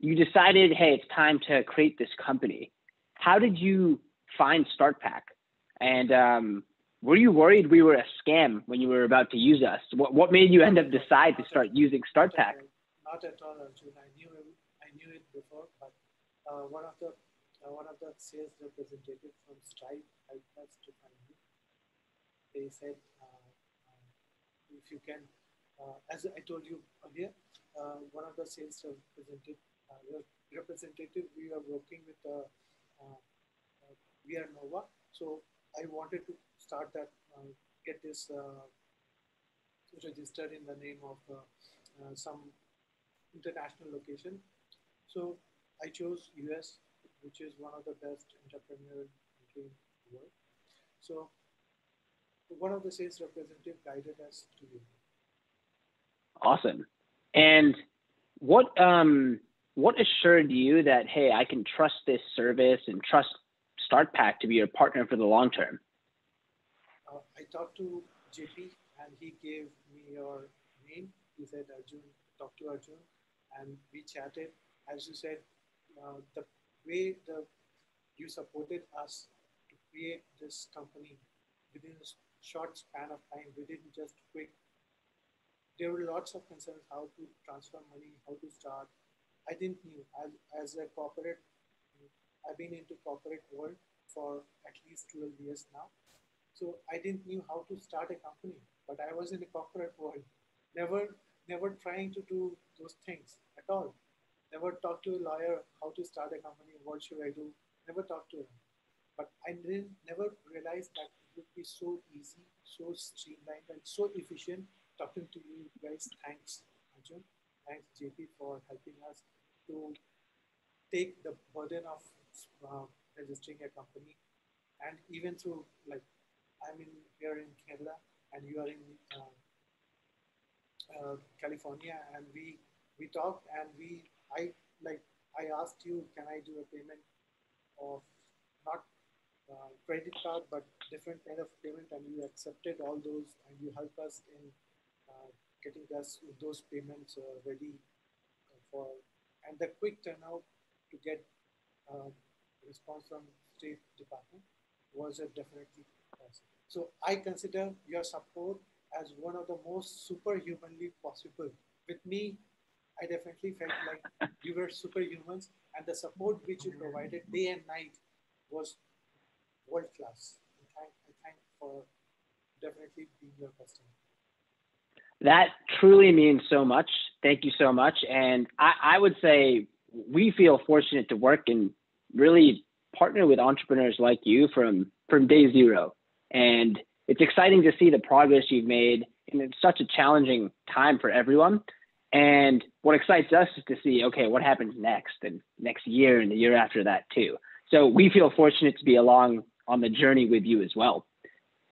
you decided, hey, it's time to create this company. How did you find StartPack? And um, were you worried we were a scam when you were about to use us? What, what made you end up decide to start using StartPack? Not at all, Arjun. I knew I knew it before, but uh, one of the uh, one of the sales representatives from Stripe helped us to find you. They said, uh, uh if you can, uh, as I told you earlier, uh, one of the sales representative, representative we are working with uh, uh VR Nova. So I wanted to start that, uh, get this uh, registered in the name of some international location. So I chose US which is one of the best entrepreneurial country in the world. So one of the sales representative guided us to you. Awesome. And what um what assured you that hey, I can trust this service and trust StartPack to be your partner for the long term? Uh, I talked to JP and he gave me your name. He said Arjun, talk to Arjun, and we chatted. As you said, uh, the way the you supported us to create this company within a short span of time. We didn't just quick. There were lots of concerns how to transfer money, how to start. I didn't knew as, as a corporate. I've been into corporate world for at least 12 years now. So I didn't knew how to start a company, but I was in the corporate world, never, never trying to do those things at all. Never talk to a lawyer how to start a company, what should I do? Never talk to him. But I didn't never realized that it would be so easy, so streamlined, and so efficient talking to you guys. Thanks, Arjun. Thanks, JP, for helping us to take the burden of uh, registering a company. And even through, like, I'm in here in Kerala and you are in uh, uh, California, and we we talked and we I like I asked you, can I do a payment of not uh, credit card, but different kind of payment, and you accepted all those, and you help us in uh, getting us those payments uh, ready for, and the quick turnout to get um, response from State Department was a definitely possible. So I consider your support as one of the most superhumanly possible. With me, I definitely felt like you were superhumans, and the support which you provided day and night was world class. I thank, I thank for definitely being your customer. That truly means so much. Thank you so much. And I, I would say we feel fortunate to work and really partner with entrepreneurs like you from from day zero. And it's exciting to see the progress you've made in such a challenging time for everyone. And what excites us is to see, okay, what happens next and next year and the year after that too. So we feel fortunate to be along on the journey with you as well.